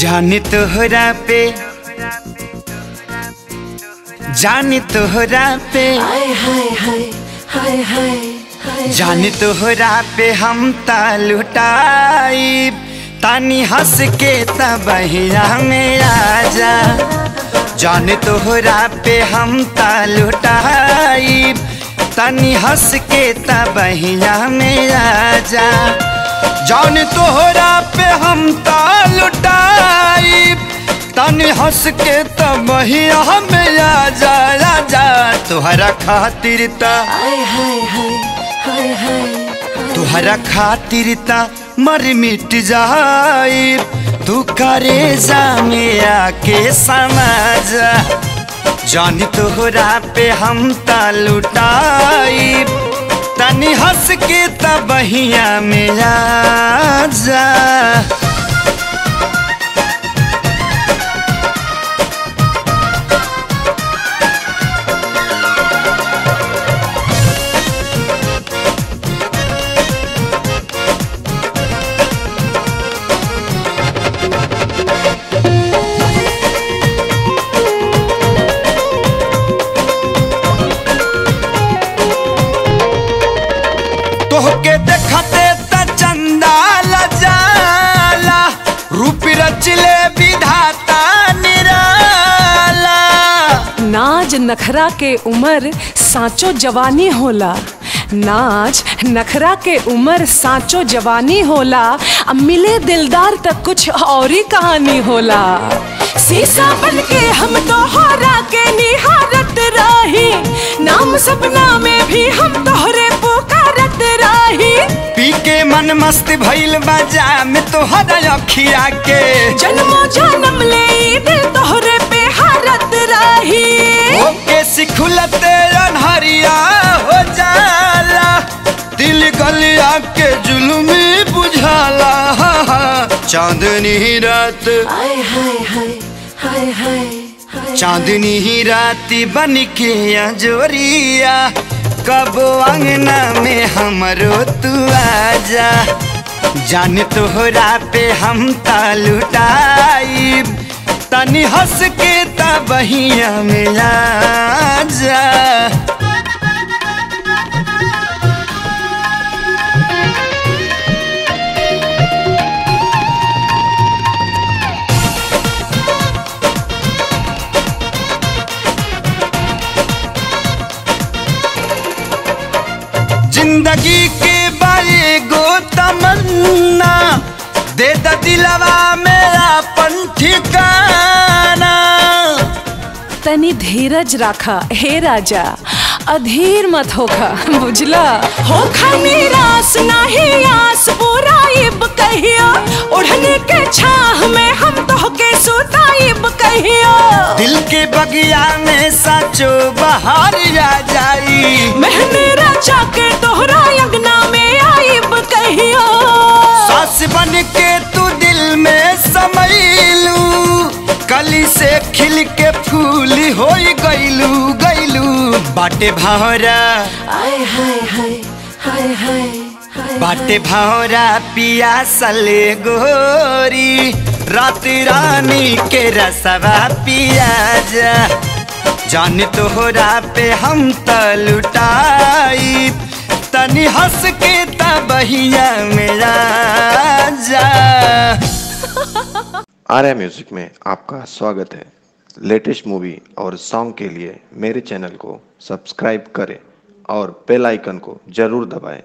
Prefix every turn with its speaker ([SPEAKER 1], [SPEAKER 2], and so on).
[SPEAKER 1] जाने तोहरा पे जाने तोहरा पे।
[SPEAKER 2] हाय हाय हाय हाय हाय हाय
[SPEAKER 1] जाने तोहरा पे हम तालुटाई तानी हंस के तबहिया में आजा। जाने तोहरा पे हम तालुटाई तानी हंस के तबहिया में आजा। जाने तोहरा पे हम तालुटाई तानी हंस के तबहिया में आजा आजा तोहरा खातिर ता। तुहरा खातिर ता मर मिट जाए तू करे में आके समाज। जानी तोहरा पे हम ता लुटाई। तनी हंस के तबहिया में आ जा।
[SPEAKER 2] नखरा के उम्र साचो जवानी होला। नाच नखरा के उम्र साचो जवानी होला। अब मिले दिलदार तक कुछ और ही कहानी होला। शीशा बन के हम तोहरा के निहारत रही। नाम सपना में भी हम तोहरे पुकारत रही।
[SPEAKER 1] पी के मन मस्त भइल बाजा में तोहरा अखिया के।
[SPEAKER 2] जन्मो जन्म ले दिल तोहरे
[SPEAKER 1] चांदनी रात।
[SPEAKER 2] हाय हाय हाय हाय हाय हाय।
[SPEAKER 1] चांदनी ही राती बन के जोरिया। कब अंगना में हमरो तू आजा। जान तोहरा पे हम तालुटाई तनी हंस के तबहिया में आजा। ज़िंदगी के बारे गो तमन्ना दे दिलवा मेरा ठिकाना।
[SPEAKER 2] तनी धीरज राखा हे राजा अधीर मत होखा बुझला? होखा निराश नहीं आस बुराइब कहियो। उड़ने के छाह में हम तोहके सुताइब कहियो।
[SPEAKER 1] दिल के बगिया में साचो बहार आ जाई
[SPEAKER 2] महने राजा के तोहरा अंगना में आइब कहियो।
[SPEAKER 1] सास बन के तू दिल में समैलू कली से खिल के फूल हो गईलू गईलू बाटे भावरा।
[SPEAKER 2] हाय हाय हाय हाय हाय हाय।
[SPEAKER 1] बाटे भावरा पिया सले गोरी रात रानी के रसवा पिया जा। जान तोहरा पे हम तलुटाई तनी हंस के तबहिया मेरा जा
[SPEAKER 3] आर्या म्यूज़िक में आपका स्वागत है। लेटेस्ट मूवी और सॉन्ग के लिए मेरे चैनल को सब्सक्राइब करें और बेल आइकन को ज़रूर दबाएँ।